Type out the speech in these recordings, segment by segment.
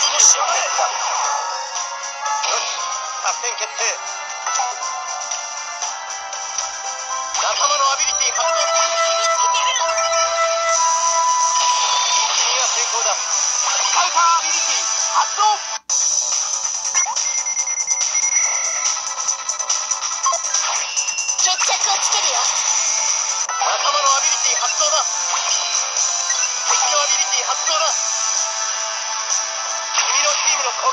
覚悟しやがれよし作戦決定仲間のアビリティ発動切りつけてやる君が成功だカウターアビリティ発動決着をつけるよ仲間のアビリティ発動だ敵のアビリティ発動だ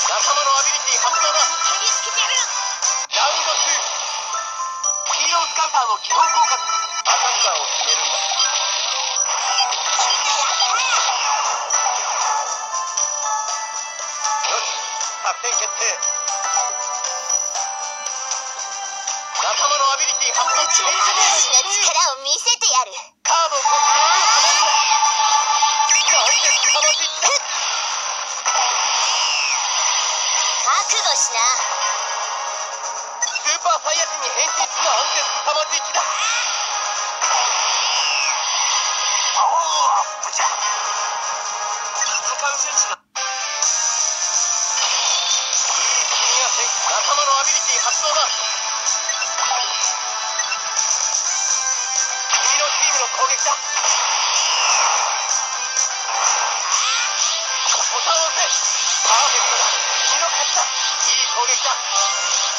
仲間のアビリティ発動だ切りつけてやるラウンド2ヒーロースカウターの基本効果アタッカーを決めるんだよし作戦決定仲間のアビリティ発動私の力を見せてやる。カードをこっちにはめるんだ覚悟しな。スーパーサイヤ人に変身するアンテ凄まじいだパワーアップじゃ戦う戦士が君が先仲間のアビリティ発動だ。君のチームの攻撃だ。い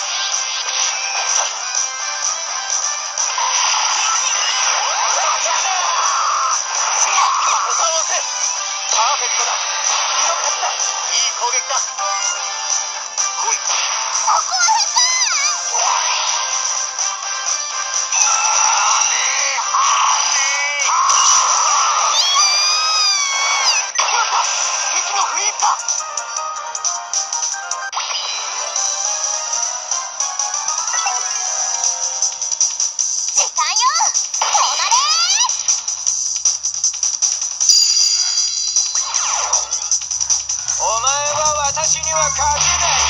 は私には勝てない。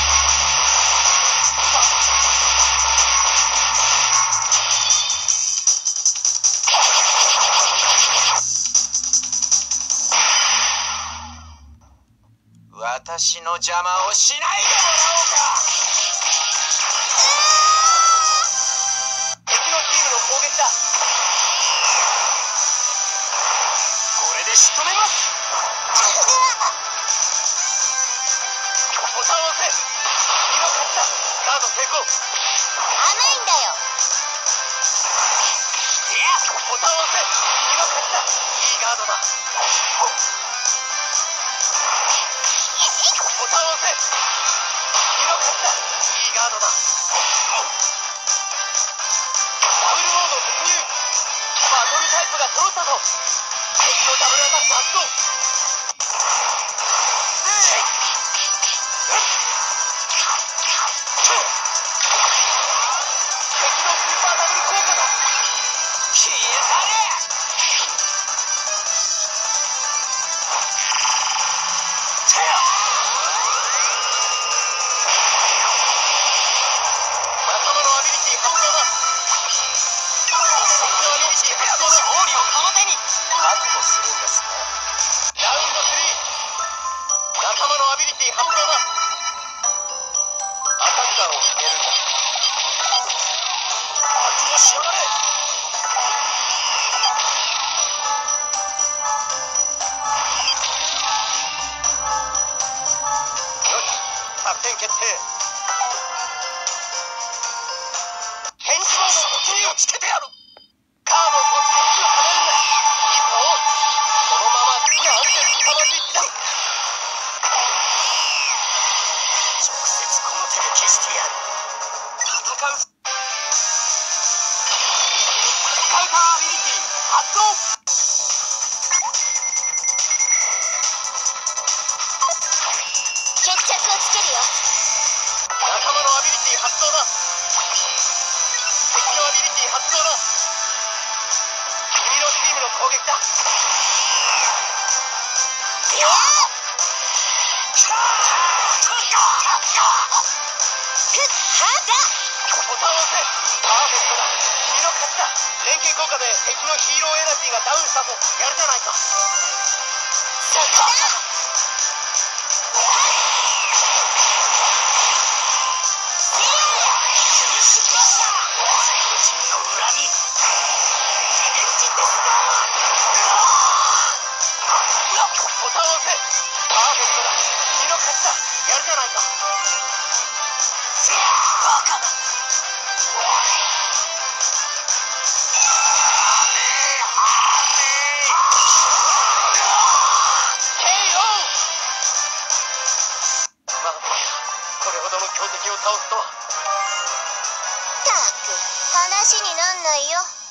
私の邪魔をしないでもらおうかだ。ガード成功甘いんだ。よいやボタンを押せ君の勝ちだ。いいガードだ。ボタンを押せ君の勝ちだ。いいガードだ。ダブルモード突入バトルタイプが揃ったぞ敵のダブルアタック発動覚悟ボタンを押せ。パーフェクトだ。君の勝ちだ。連携効果で敵のヒーローエナジーがダウンしたぞ。やるじゃないか。話になんないよ。